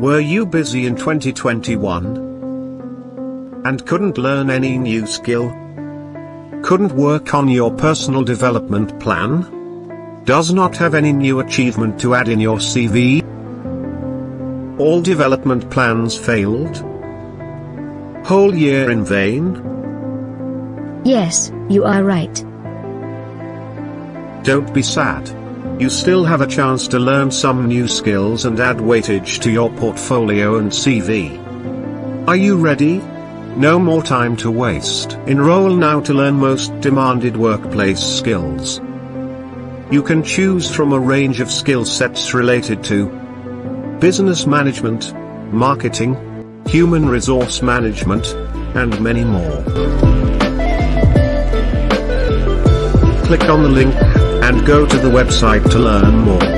Were you busy in 2021? And couldn't learn any new skill? Couldn't work on your personal development plan? Does not have any new achievement to add in your CV? All development plans failed? Whole year in vain? Yes, you are right. Don't be sad. You still have a chance to learn some new skills and add weightage to your portfolio and CV. Are you ready? No more time to waste. Enroll now to learn most demanded workplace skills. You can choose from a range of skill sets related to business management, marketing, human resource management, and many more. Click on the link and go to the website to learn more.